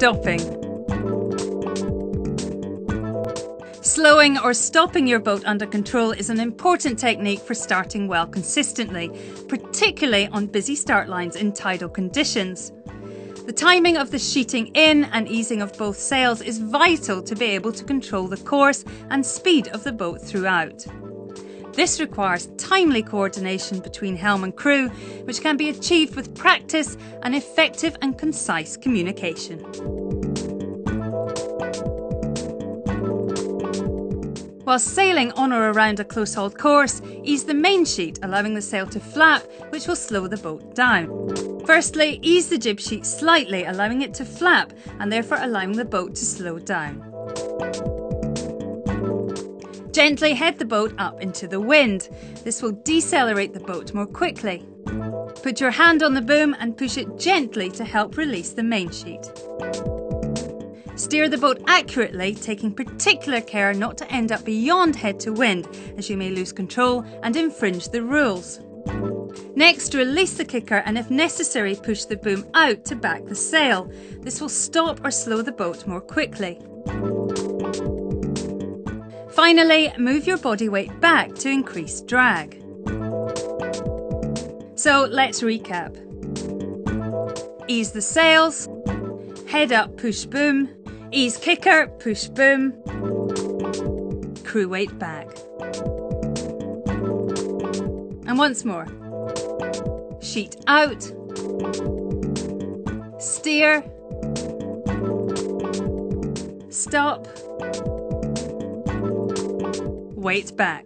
stopping. Slowing or stopping your boat under control is an important technique for starting well consistently, particularly on busy start lines in tidal conditions. The timing of the sheeting in and easing of both sails is vital to be able to control the course and speed of the boat throughout. This requires timely coordination between helm and crew, which can be achieved with practice and effective and concise communication. While sailing on or around a close hauled course, ease the main sheet, allowing the sail to flap, which will slow the boat down. Firstly, ease the jib sheet slightly, allowing it to flap and therefore allowing the boat to slow down. Gently head the boat up into the wind. This will decelerate the boat more quickly. Put your hand on the boom and push it gently to help release the main sheet. Steer the boat accurately, taking particular care not to end up beyond head to wind, as you may lose control and infringe the rules. Next, release the kicker and if necessary, push the boom out to back the sail. This will stop or slow the boat more quickly. Finally, move your body weight back to increase drag. So let's recap. Ease the sails, head up, push boom, Ease kicker, push boom, crew weight back. And once more. Sheet out, steer, stop, Weight back.